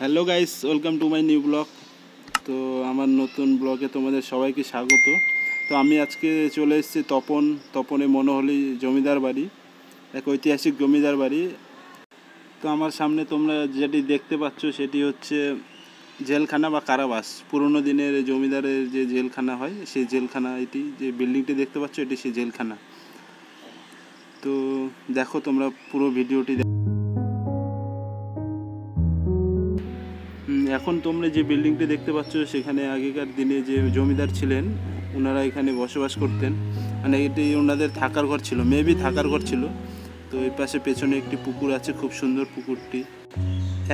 Hello guys welcome to my new blog তো আমার নতুন ব্লগে তোমাদের সবাইকে স্বাগত। তো আমি আজকে চলে এসেছি তপন, তপনে মনোহলি জমিদার বাড়ি, এক ঐতিহাসিক জমিদার বাড়ি। তো আমার সামনে তোমরা যেটি দেখতে পাচ্ছ সেটি হচ্ছে জেলখানা বা কারাবাস। পুরনো দিনের জমিদারের যে জেলখানা হয়, সেই জেলখানা, এটি যে বিল্ডিংটি দেখতে পাচ্ছ এটি সেই জেলখানা। তো দেখো তোমরা পুরো ভিডিওটি এখন তোমরা যে বিল্ডিংটি দেখতে পাচ্ছ, সেখানে আগেকার দিনে যে জমিদার ছিলেন ওনারা এখানে বসবাস করতেন। মানে এটি ওনাদের থাকার ঘর ছিল মেবি থাকার ঘর ছিল। তো এই পাশে পেছনে একটি পুকুর আছে, খুব সুন্দর পুকুরটি।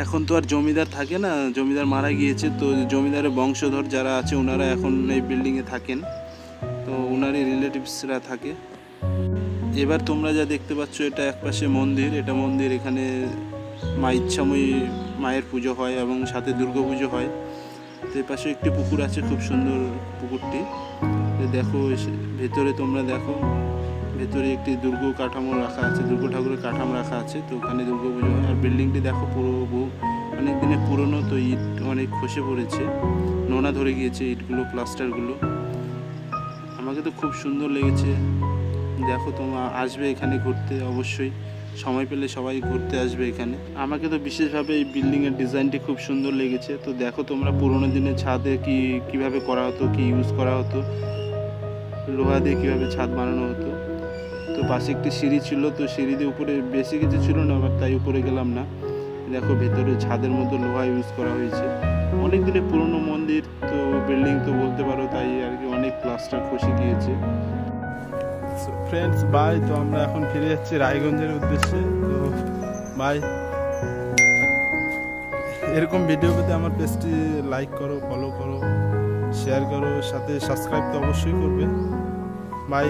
এখন তো আর জমিদার থাকে না, জমিদার মারা গিয়েছে, তো জমিদারের বংশধর যারা আছে ওনারা এখন এই বিল্ডিংয়ে থাকেন। তো ওনারই রিলেটিভসরা থাকে। এবার তোমরা যা দেখতে পাচ্ছ, এটা একপাশে মন্দির, এটা মন্দির এখানে মা ইচ্ছাময়ী মায়ের পুজো হয় এবং সাথে দুর্গা পুজো হয়। তো পাশে একটি পুকুর আছে, খুব সুন্দর পুকুরটি। দেখো ভেতরে তোমরা দেখো, ভেতরে একটি দুর্গ কাঠামো রাখা আছে, দুর্গা ঠাকুরের কাঠামো রাখা আছে। তো ওখানে দুর্গা পুজো হয়। আর বিল্ডিংটি দেখো পুরো বহু, অনেক দিনের পুরনো, তো ইট অনেক খসে পড়েছে। নোনা ধরে গিয়েছে ইটগুলো, প্লাস্টারগুলো। আমাকে তো খুব সুন্দর লেগেছে। দেখো তোমরা, আসবে এখানে ঘুরতে অবশ্যই। সময় পেলে সবাই ঘুরতে আসবে এখানে। আমাকে তো বিশেষভাবে এই বিল্ডিংয়ের ডিজাইনটি খুব সুন্দর লেগেছে। তো দেখো তোমরা পুরোনো দিনের ছাদে কি, কীভাবে করা হতো, কি ইউজ করা হতো, লোহা দিয়ে কীভাবে ছাদ বানানো হতো। তো পাশে একটি সিঁড়ি ছিল, তো সিঁড়ি দিয়ে উপরে বেশি কিছু ছিল না আবার তাই উপরে গেলাম না। দেখো ভেতরে ছাদের মতো লোহা ইউজ করা হয়েছে। অনেক দিনের পুরনো মন্দির, তো বিল্ডিং তো বলতে পারো, তাই আর কি অনেক প্লাস্টার খসে গিয়েছে। ফ্রেন্ডস বাই তো আমরা এখন ফিরে যাচ্ছি রায়গঞ্জের উদ্দেশ্যে। তো বাই এরকম ভিডিও পেতে আমার পেজটি লাইক করো ফলো করো শেয়ার করো, সাথে সাবস্ক্রাইব তো অবশ্যই করবে। বাই